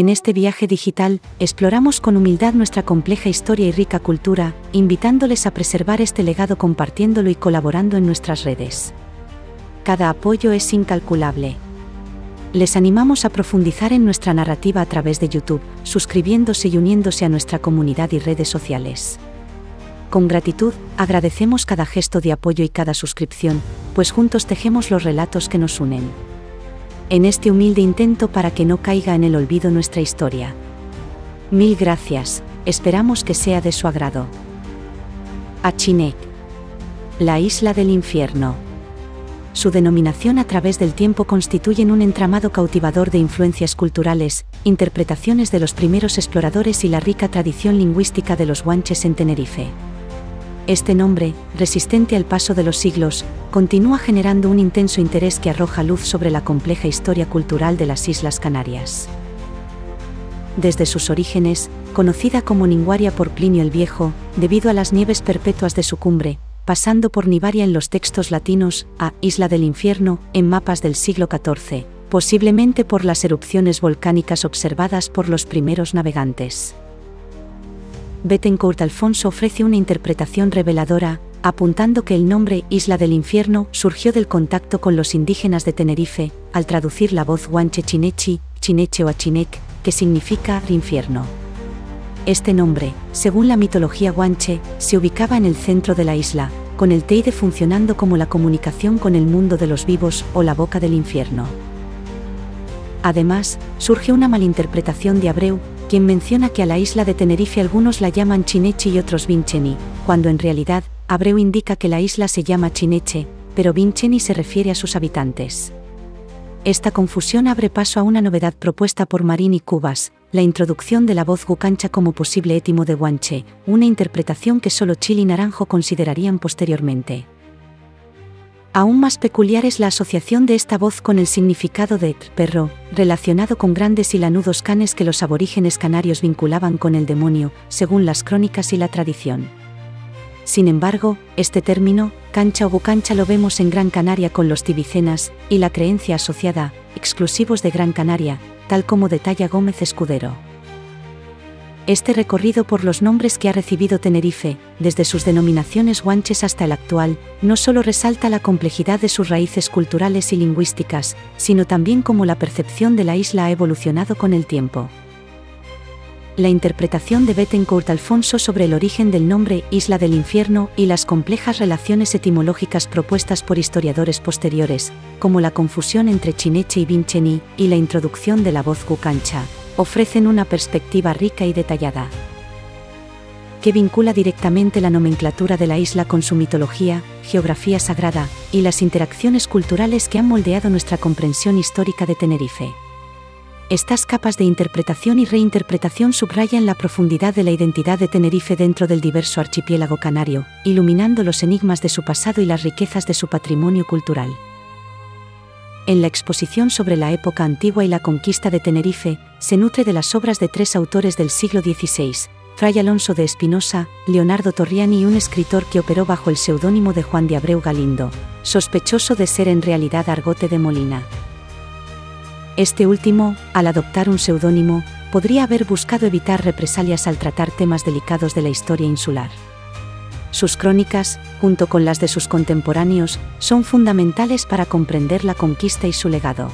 En este viaje digital, exploramos con humildad nuestra compleja historia y rica cultura, invitándoles a preservar este legado compartiéndolo y colaborando en nuestras redes. Cada apoyo es incalculable. Les animamos a profundizar en nuestra narrativa a través de YouTube, suscribiéndose y uniéndose a nuestra comunidad y redes sociales. Con gratitud, agradecemos cada gesto de apoyo y cada suscripción, pues juntos tejemos los relatos que nos unen en este humilde intento para que no caiga en el olvido nuestra historia. Mil gracias, esperamos que sea de su agrado. Achinek. La isla del infierno. Su denominación a través del tiempo constituyen un entramado cautivador de influencias culturales, interpretaciones de los primeros exploradores y la rica tradición lingüística de los guanches en Tenerife. Este nombre, resistente al paso de los siglos, continúa generando un intenso interés que arroja luz sobre la compleja historia cultural de las Islas Canarias. Desde sus orígenes, conocida como Ninguaria por Plinio el Viejo, debido a las nieves perpetuas de su cumbre, pasando por Nivaria en los textos latinos, a Isla del Infierno, en mapas del siglo XIV, posiblemente por las erupciones volcánicas observadas por los primeros navegantes. Bettencourt Alfonso ofrece una interpretación reveladora, apuntando que el nombre Isla del Infierno surgió del contacto con los indígenas de Tenerife, al traducir la voz guanche chinechi, chineche o achinec, que significa infierno. Este nombre, según la mitología guanche, se ubicaba en el centro de la isla, con el Teide funcionando como la comunicación con el mundo de los vivos o la boca del infierno. Además, surge una malinterpretación de Abreu, quien menciona que a la isla de Tenerife algunos la llaman Chinechi y otros Vincheni, cuando en realidad, Abreu indica que la isla se llama Chineche, pero Vincheni se refiere a sus habitantes. Esta confusión abre paso a una novedad propuesta por Marín y Cubas, la introducción de la voz gucancha como posible étimo de guanche, una interpretación que solo Chile y Naranjo considerarían posteriormente. Aún más peculiar es la asociación de esta voz con el significado de perro, relacionado con grandes y lanudos canes que los aborígenes canarios vinculaban con el demonio, según las crónicas y la tradición. Sin embargo, este término, cancha o bucancha lo vemos en Gran Canaria con los tibicenas, y la creencia asociada, exclusivos de Gran Canaria, tal como detalla Gómez Escudero. Este recorrido por los nombres que ha recibido Tenerife, desde sus denominaciones guanches hasta el actual, no solo resalta la complejidad de sus raíces culturales y lingüísticas, sino también cómo la percepción de la isla ha evolucionado con el tiempo. La interpretación de Bettencourt Alfonso sobre el origen del nombre Isla del Infierno y las complejas relaciones etimológicas propuestas por historiadores posteriores, como la confusión entre Chineche y Vincheni y la introducción de la voz gucancha, ofrecen una perspectiva rica y detallada que vincula directamente la nomenclatura de la isla con su mitología, geografía sagrada y las interacciones culturales que han moldeado nuestra comprensión histórica de Tenerife. Estas capas de interpretación y reinterpretación subrayan la profundidad de la identidad de Tenerife dentro del diverso archipiélago canario, iluminando los enigmas de su pasado y las riquezas de su patrimonio cultural. En la exposición sobre la época antigua y la conquista de Tenerife, se nutre de las obras de tres autores del siglo XVI, Fray Alonso de Espinosa, Leonardo Torriani y un escritor que operó bajo el seudónimo de Juan de Abreu Galindo, sospechoso de ser en realidad Argote de Molina. Este último, al adoptar un seudónimo, podría haber buscado evitar represalias al tratar temas delicados de la historia insular. Sus crónicas, junto con las de sus contemporáneos, son fundamentales para comprender la conquista y su legado.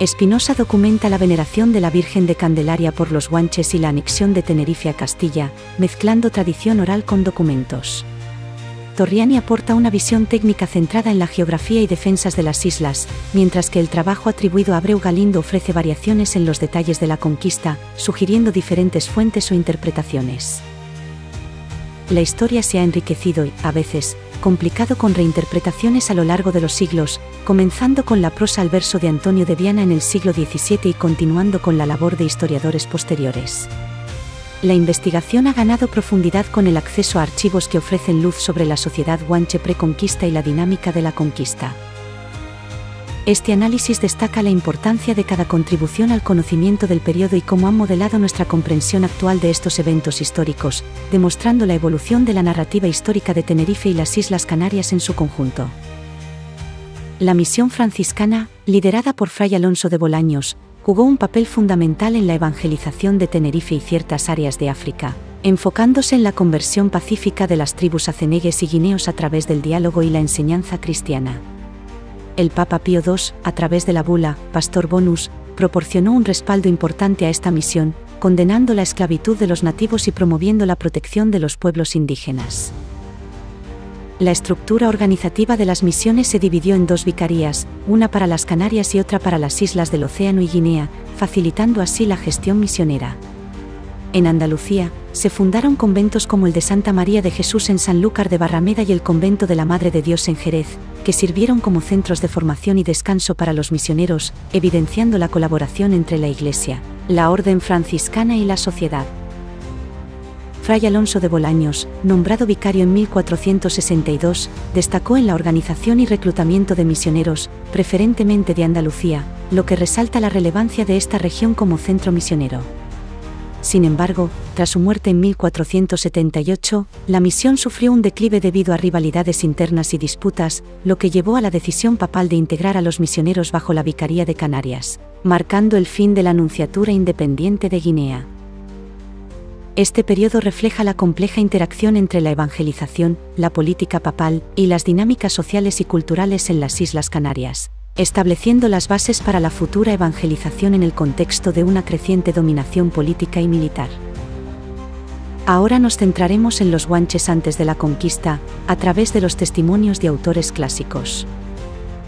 Espinosa documenta la veneración de la Virgen de Candelaria por los guanches y la anexión de Tenerife a Castilla, mezclando tradición oral con documentos. Torriani aporta una visión técnica centrada en la geografía y defensas de las islas, mientras que el trabajo atribuido a Abreu Galindo ofrece variaciones en los detalles de la conquista, sugiriendo diferentes fuentes o interpretaciones la historia se ha enriquecido y, a veces, complicado con reinterpretaciones a lo largo de los siglos, comenzando con la prosa al verso de Antonio de Viana en el siglo XVII y continuando con la labor de historiadores posteriores. La investigación ha ganado profundidad con el acceso a archivos que ofrecen luz sobre la sociedad guanche preconquista y la dinámica de la conquista. Este análisis destaca la importancia de cada contribución al conocimiento del periodo y cómo han modelado nuestra comprensión actual de estos eventos históricos, demostrando la evolución de la narrativa histórica de Tenerife y las Islas Canarias en su conjunto. La misión franciscana, liderada por Fray Alonso de Bolaños, jugó un papel fundamental en la evangelización de Tenerife y ciertas áreas de África, enfocándose en la conversión pacífica de las tribus acenegues y guineos a través del diálogo y la enseñanza cristiana. El Papa Pío II, a través de la bula Pastor Bonus, proporcionó un respaldo importante a esta misión, condenando la esclavitud de los nativos y promoviendo la protección de los pueblos indígenas. La estructura organizativa de las misiones se dividió en dos vicarías, una para las Canarias y otra para las islas del Océano y Guinea, facilitando así la gestión misionera. En Andalucía, se fundaron conventos como el de Santa María de Jesús en Sanlúcar de Barrameda y el convento de la Madre de Dios en Jerez, que sirvieron como centros de formación y descanso para los misioneros, evidenciando la colaboración entre la Iglesia, la Orden franciscana y la sociedad. Fray Alonso de Bolaños, nombrado vicario en 1462, destacó en la organización y reclutamiento de misioneros, preferentemente de Andalucía, lo que resalta la relevancia de esta región como centro misionero. Sin embargo, tras su muerte en 1478, la misión sufrió un declive debido a rivalidades internas y disputas, lo que llevó a la decisión papal de integrar a los misioneros bajo la Vicaría de Canarias, marcando el fin de la Anunciatura Independiente de Guinea. Este periodo refleja la compleja interacción entre la evangelización, la política papal y las dinámicas sociales y culturales en las Islas Canarias, estableciendo las bases para la futura evangelización en el contexto de una creciente dominación política y militar. Ahora nos centraremos en los guanches antes de la conquista, a través de los testimonios de autores clásicos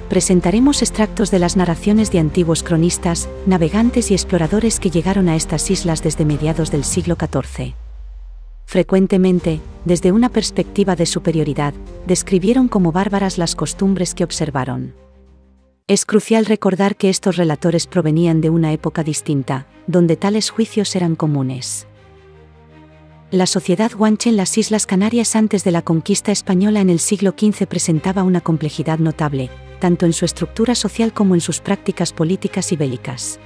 presentaremos extractos de las narraciones de antiguos cronistas, navegantes y exploradores que llegaron a estas islas desde mediados del siglo XIV. Frecuentemente, desde una perspectiva de superioridad, describieron como bárbaras las costumbres que observaron. Es crucial recordar que estos relatores provenían de una época distinta, donde tales juicios eran comunes. La sociedad guanche en las Islas Canarias antes de la conquista española en el siglo XV presentaba una complejidad notable, tanto en su estructura social como en sus prácticas políticas y bélicas.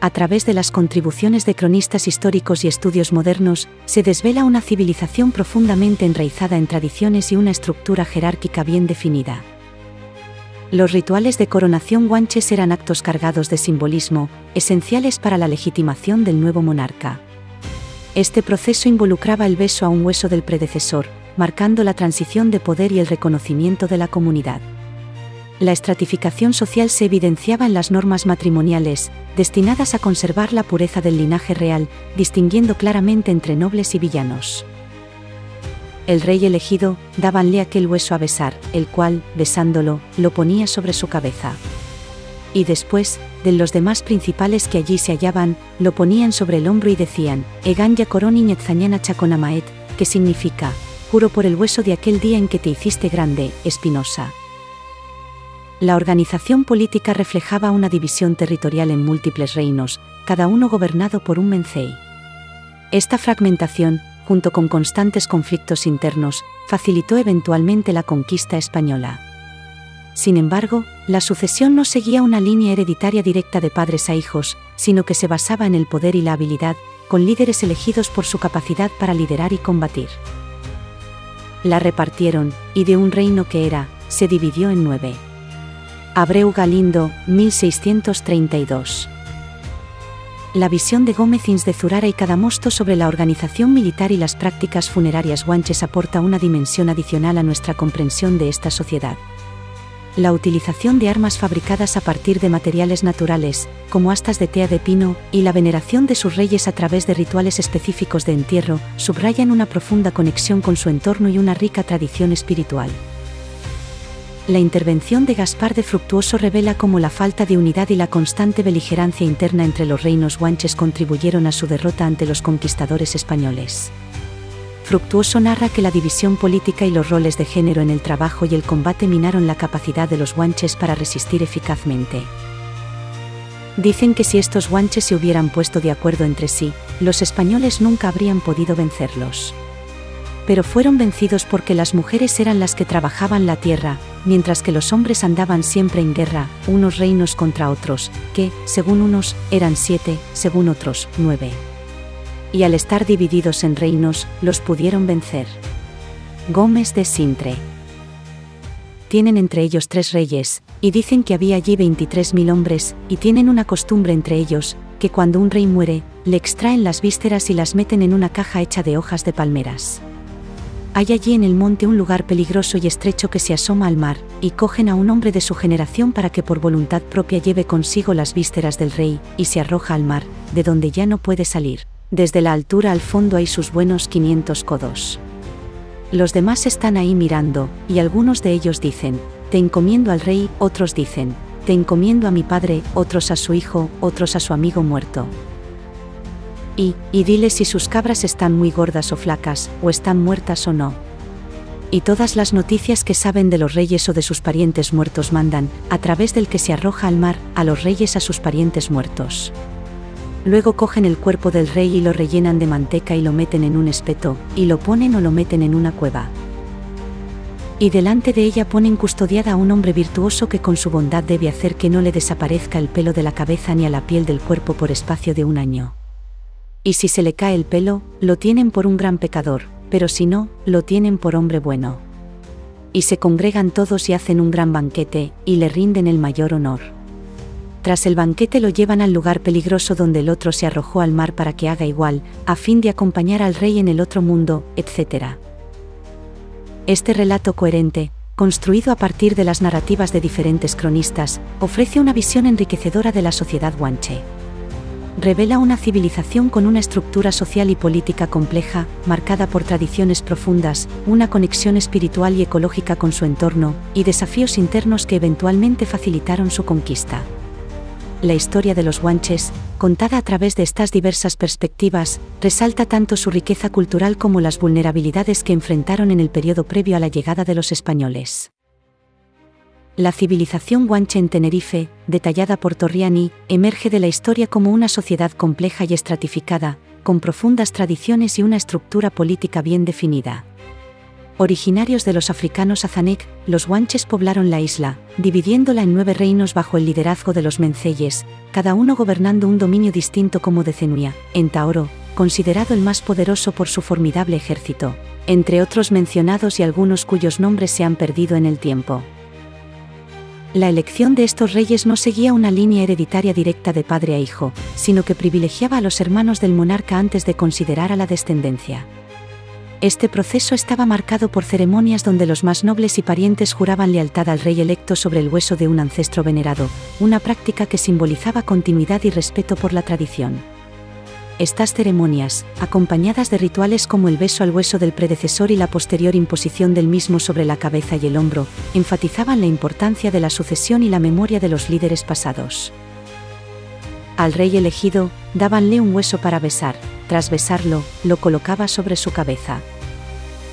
A través de las contribuciones de cronistas históricos y estudios modernos, se desvela una civilización profundamente enraizada en tradiciones y una estructura jerárquica bien definida. Los rituales de coronación guanches eran actos cargados de simbolismo, esenciales para la legitimación del nuevo monarca. Este proceso involucraba el beso a un hueso del predecesor, marcando la transición de poder y el reconocimiento de la comunidad la estratificación social se evidenciaba en las normas matrimoniales, destinadas a conservar la pureza del linaje real, distinguiendo claramente entre nobles y villanos. El rey elegido, dábanle aquel hueso a besar, el cual, besándolo, lo ponía sobre su cabeza. Y después, de los demás principales que allí se hallaban, lo ponían sobre el hombro y decían, Eganya coroni ñetzañana chaconamaet, que significa, juro por el hueso de aquel día en que te hiciste grande, Espinosa la organización política reflejaba una división territorial en múltiples reinos, cada uno gobernado por un mencey. Esta fragmentación, junto con constantes conflictos internos, facilitó eventualmente la conquista española. Sin embargo, la sucesión no seguía una línea hereditaria directa de padres a hijos, sino que se basaba en el poder y la habilidad, con líderes elegidos por su capacidad para liderar y combatir. La repartieron, y de un reino que era, se dividió en nueve. Abreu Galindo, 1632. La visión de Gómez Ins de Zurara y Cadamosto sobre la organización militar y las prácticas funerarias guanches aporta una dimensión adicional a nuestra comprensión de esta sociedad. La utilización de armas fabricadas a partir de materiales naturales, como astas de tea de pino, y la veneración de sus reyes a través de rituales específicos de entierro, subrayan una profunda conexión con su entorno y una rica tradición espiritual la intervención de Gaspar de Fructuoso revela cómo la falta de unidad y la constante beligerancia interna entre los reinos guanches contribuyeron a su derrota ante los conquistadores españoles. Fructuoso narra que la división política y los roles de género en el trabajo y el combate minaron la capacidad de los guanches para resistir eficazmente. Dicen que si estos guanches se hubieran puesto de acuerdo entre sí, los españoles nunca habrían podido vencerlos pero fueron vencidos porque las mujeres eran las que trabajaban la tierra, mientras que los hombres andaban siempre en guerra, unos reinos contra otros, que, según unos, eran siete, según otros, nueve. Y al estar divididos en reinos, los pudieron vencer. Gómez de Sintre tienen entre ellos tres reyes, y dicen que había allí 23.000 hombres, y tienen una costumbre entre ellos, que cuando un rey muere, le extraen las vísceras y las meten en una caja hecha de hojas de palmeras. Hay allí en el monte un lugar peligroso y estrecho que se asoma al mar, y cogen a un hombre de su generación para que por voluntad propia lleve consigo las vísceras del rey, y se arroja al mar, de donde ya no puede salir. Desde la altura al fondo hay sus buenos 500 codos. Los demás están ahí mirando, y algunos de ellos dicen, Te encomiendo al rey, otros dicen, Te encomiendo a mi padre, otros a su hijo, otros a su amigo muerto. Y, y dile si sus cabras están muy gordas o flacas, o están muertas o no. Y todas las noticias que saben de los reyes o de sus parientes muertos mandan, a través del que se arroja al mar, a los reyes a sus parientes muertos. Luego cogen el cuerpo del rey y lo rellenan de manteca y lo meten en un espeto, y lo ponen o lo meten en una cueva. Y delante de ella ponen custodiada a un hombre virtuoso que con su bondad debe hacer que no le desaparezca el pelo de la cabeza ni a la piel del cuerpo por espacio de un año. Y si se le cae el pelo, lo tienen por un gran pecador, pero si no, lo tienen por hombre bueno. Y se congregan todos y hacen un gran banquete, y le rinden el mayor honor. Tras el banquete lo llevan al lugar peligroso donde el otro se arrojó al mar para que haga igual, a fin de acompañar al rey en el otro mundo, etc. Este relato coherente, construido a partir de las narrativas de diferentes cronistas, ofrece una visión enriquecedora de la sociedad guanche. Revela una civilización con una estructura social y política compleja, marcada por tradiciones profundas, una conexión espiritual y ecológica con su entorno, y desafíos internos que eventualmente facilitaron su conquista la historia de los guanches, contada a través de estas diversas perspectivas, resalta tanto su riqueza cultural como las vulnerabilidades que enfrentaron en el periodo previo a la llegada de los españoles. La civilización guanche en Tenerife, detallada por Torriani, emerge de la historia como una sociedad compleja y estratificada, con profundas tradiciones y una estructura política bien definida. Originarios de los africanos Azanec, los guanches poblaron la isla, dividiéndola en nueve reinos bajo el liderazgo de los menceyes, cada uno gobernando un dominio distinto como Cenuia, en Taoro, considerado el más poderoso por su formidable ejército, entre otros mencionados y algunos cuyos nombres se han perdido en el tiempo. La elección de estos reyes no seguía una línea hereditaria directa de padre a hijo, sino que privilegiaba a los hermanos del monarca antes de considerar a la descendencia. Este proceso estaba marcado por ceremonias donde los más nobles y parientes juraban lealtad al rey electo sobre el hueso de un ancestro venerado, una práctica que simbolizaba continuidad y respeto por la tradición. Estas ceremonias, acompañadas de rituales como el beso al hueso del predecesor y la posterior imposición del mismo sobre la cabeza y el hombro, enfatizaban la importancia de la sucesión y la memoria de los líderes pasados. Al rey elegido, dábanle un hueso para besar, tras besarlo, lo colocaba sobre su cabeza.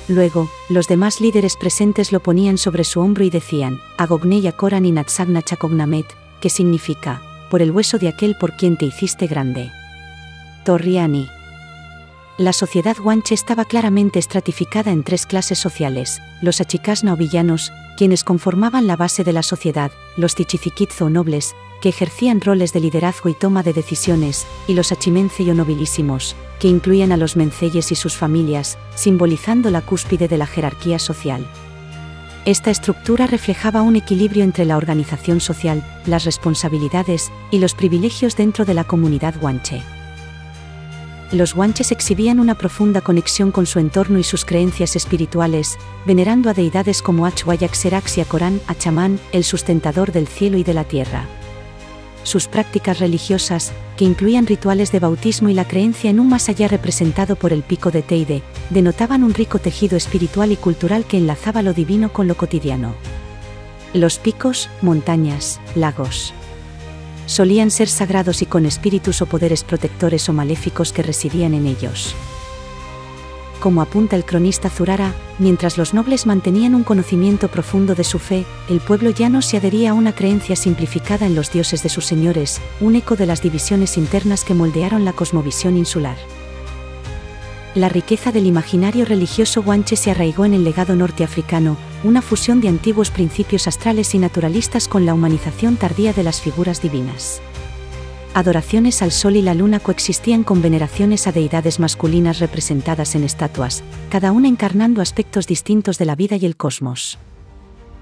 Luego, los demás líderes presentes lo ponían sobre su hombro y decían, Agogneya Koran y Natsagna Chakognamet, que significa, por el hueso de aquel por quien te hiciste grande. Torriani. La sociedad guanche estaba claramente estratificada en tres clases sociales, los achicasna o villanos, quienes conformaban la base de la sociedad, los tichiziquizo o nobles, que ejercían roles de liderazgo y toma de decisiones, y los achimence o nobilísimos, que incluían a los menceyes y sus familias, simbolizando la cúspide de la jerarquía social. Esta estructura reflejaba un equilibrio entre la organización social, las responsabilidades y los privilegios dentro de la comunidad guanche. Los guanches exhibían una profunda conexión con su entorno y sus creencias espirituales, venerando a deidades como Achwayak Serax y a Corán, a chamán, el sustentador del cielo y de la tierra sus prácticas religiosas, que incluían rituales de bautismo y la creencia en un más allá representado por el pico de Teide, denotaban un rico tejido espiritual y cultural que enlazaba lo divino con lo cotidiano. Los picos, montañas, lagos. Solían ser sagrados y con espíritus o poderes protectores o maléficos que residían en ellos como apunta el cronista Zurara, mientras los nobles mantenían un conocimiento profundo de su fe, el pueblo llano se adhería a una creencia simplificada en los dioses de sus señores, un eco de las divisiones internas que moldearon la cosmovisión insular. La riqueza del imaginario religioso guanche se arraigó en el legado norteafricano, una fusión de antiguos principios astrales y naturalistas con la humanización tardía de las figuras divinas adoraciones al sol y la luna coexistían con veneraciones a deidades masculinas representadas en estatuas, cada una encarnando aspectos distintos de la vida y el cosmos.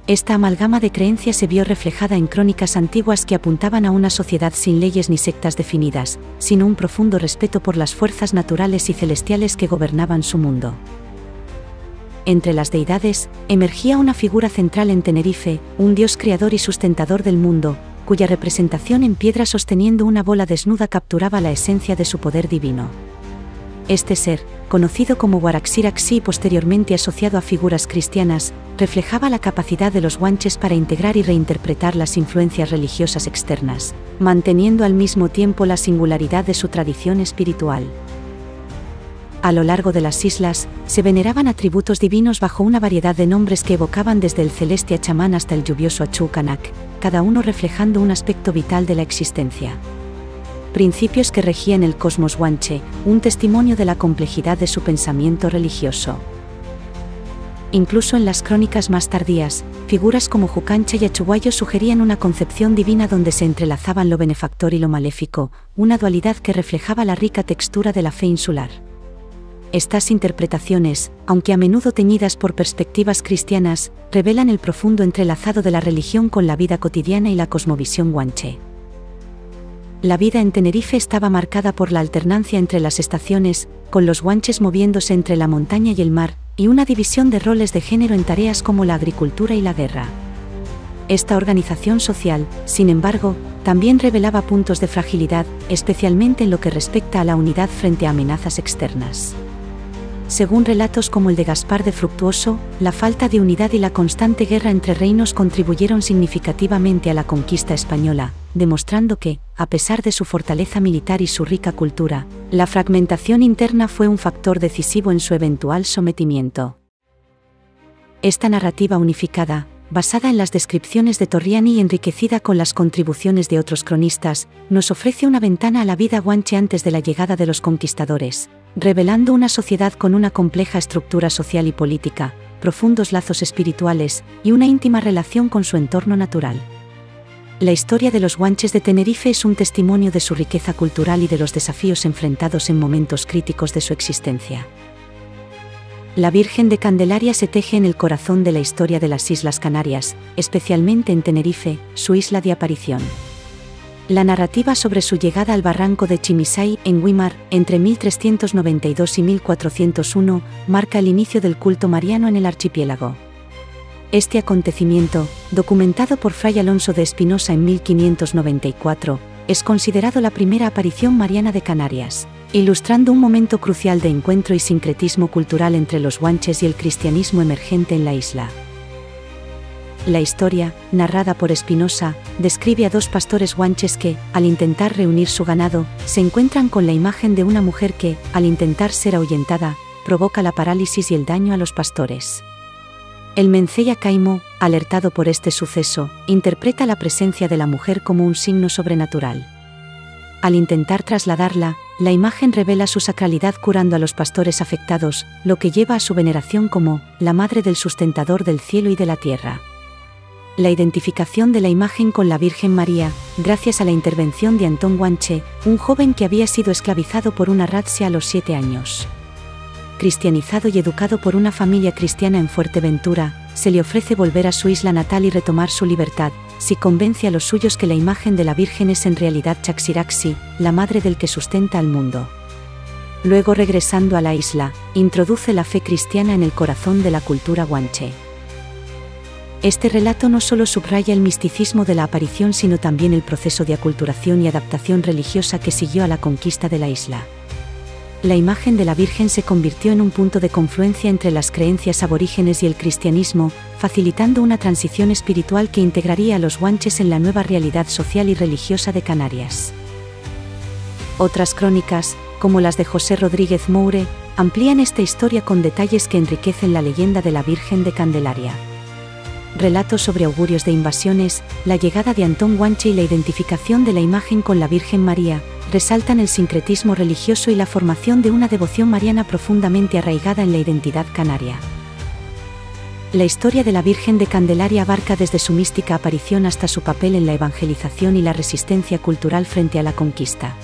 Esta amalgama de creencias se vio reflejada en crónicas antiguas que apuntaban a una sociedad sin leyes ni sectas definidas, sino un profundo respeto por las fuerzas naturales y celestiales que gobernaban su mundo. Entre las deidades, emergía una figura central en Tenerife, un dios creador y sustentador del mundo, cuya representación en piedra sosteniendo una bola desnuda capturaba la esencia de su poder divino. Este ser, conocido como Waraxiraxi y posteriormente asociado a figuras cristianas, reflejaba la capacidad de los guanches para integrar y reinterpretar las influencias religiosas externas, manteniendo al mismo tiempo la singularidad de su tradición espiritual. A lo largo de las islas, se veneraban atributos divinos bajo una variedad de nombres que evocaban desde el celeste chamán hasta el lluvioso Achucanak, cada uno reflejando un aspecto vital de la existencia principios que regían el cosmos guanche, un testimonio de la complejidad de su pensamiento religioso. Incluso en las crónicas más tardías, figuras como Jucancha y Achuguayo sugerían una concepción divina donde se entrelazaban lo benefactor y lo maléfico, una dualidad que reflejaba la rica textura de la fe insular. Estas interpretaciones, aunque a menudo teñidas por perspectivas cristianas, revelan el profundo entrelazado de la religión con la vida cotidiana y la cosmovisión guanche la vida en Tenerife estaba marcada por la alternancia entre las estaciones, con los guanches moviéndose entre la montaña y el mar, y una división de roles de género en tareas como la agricultura y la guerra. Esta organización social, sin embargo, también revelaba puntos de fragilidad, especialmente en lo que respecta a la unidad frente a amenazas externas. Según relatos como el de Gaspar de Fructuoso, la falta de unidad y la constante guerra entre reinos contribuyeron significativamente a la conquista española, demostrando que, a pesar de su fortaleza militar y su rica cultura, la fragmentación interna fue un factor decisivo en su eventual sometimiento. Esta narrativa unificada, basada en las descripciones de Torriani y enriquecida con las contribuciones de otros cronistas, nos ofrece una ventana a la vida guanche antes de la llegada de los conquistadores, revelando una sociedad con una compleja estructura social y política, profundos lazos espirituales y una íntima relación con su entorno natural. La historia de los guanches de Tenerife es un testimonio de su riqueza cultural y de los desafíos enfrentados en momentos críticos de su existencia. La Virgen de Candelaria se teje en el corazón de la historia de las Islas Canarias, especialmente en Tenerife, su isla de aparición. La narrativa sobre su llegada al barranco de Chimisay, en Wimar, entre 1392 y 1401, marca el inicio del culto mariano en el archipiélago. Este acontecimiento, documentado por Fray Alonso de Espinosa en 1594, es considerado la primera aparición mariana de Canarias, ilustrando un momento crucial de encuentro y sincretismo cultural entre los guanches y el cristianismo emergente en la isla. La historia, narrada por Espinosa, describe a dos pastores guanches que, al intentar reunir su ganado, se encuentran con la imagen de una mujer que, al intentar ser ahuyentada, provoca la parálisis y el daño a los pastores. El Menceya Caimo, alertado por este suceso, interpreta la presencia de la mujer como un signo sobrenatural. Al intentar trasladarla, la imagen revela su sacralidad curando a los pastores afectados, lo que lleva a su veneración como la madre del sustentador del cielo y de la tierra la identificación de la imagen con la Virgen María, gracias a la intervención de Antón Guanche, un joven que había sido esclavizado por una razia a los siete años. Cristianizado y educado por una familia cristiana en Fuerteventura, se le ofrece volver a su isla natal y retomar su libertad, si convence a los suyos que la imagen de la Virgen es en realidad Chaxiraxi, la madre del que sustenta al mundo. Luego regresando a la isla, introduce la fe cristiana en el corazón de la cultura guanche. Este relato no solo subraya el misticismo de la aparición, sino también el proceso de aculturación y adaptación religiosa que siguió a la conquista de la isla. La imagen de la Virgen se convirtió en un punto de confluencia entre las creencias aborígenes y el cristianismo, facilitando una transición espiritual que integraría a los guanches en la nueva realidad social y religiosa de Canarias. Otras crónicas, como las de José Rodríguez Moure, amplían esta historia con detalles que enriquecen la leyenda de la Virgen de Candelaria relatos sobre augurios de invasiones, la llegada de Antón Guanche y la identificación de la imagen con la Virgen María, resaltan el sincretismo religioso y la formación de una devoción mariana profundamente arraigada en la identidad canaria. La historia de la Virgen de Candelaria abarca desde su mística aparición hasta su papel en la evangelización y la resistencia cultural frente a la conquista.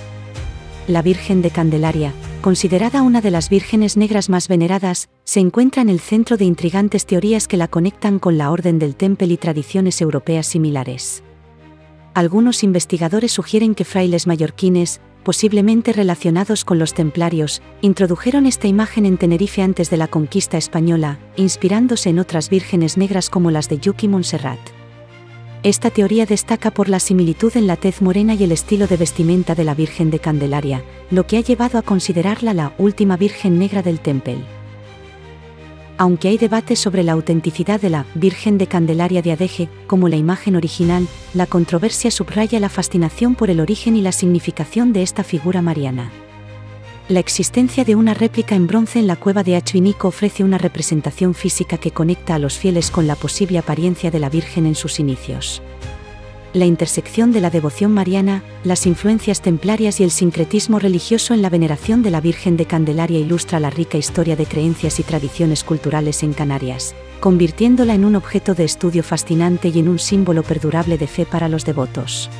La Virgen de Candelaria, considerada una de las vírgenes negras más veneradas, se encuentra en el centro de intrigantes teorías que la conectan con la Orden del Temple y tradiciones europeas similares. Algunos investigadores sugieren que frailes mallorquines, posiblemente relacionados con los templarios, introdujeron esta imagen en Tenerife antes de la conquista española, inspirándose en otras vírgenes negras como las de Yuki Montserrat. Esta teoría destaca por la similitud en la tez morena y el estilo de vestimenta de la Virgen de Candelaria, lo que ha llevado a considerarla la última Virgen negra del Temple. Aunque hay debate sobre la autenticidad de la Virgen de Candelaria de Adeje, como la imagen original, la controversia subraya la fascinación por el origen y la significación de esta figura mariana. La existencia de una réplica en bronce en la cueva de Achvinico ofrece una representación física que conecta a los fieles con la posible apariencia de la Virgen en sus inicios. La intersección de la devoción mariana, las influencias templarias y el sincretismo religioso en la veneración de la Virgen de Candelaria ilustra la rica historia de creencias y tradiciones culturales en Canarias, convirtiéndola en un objeto de estudio fascinante y en un símbolo perdurable de fe para los devotos.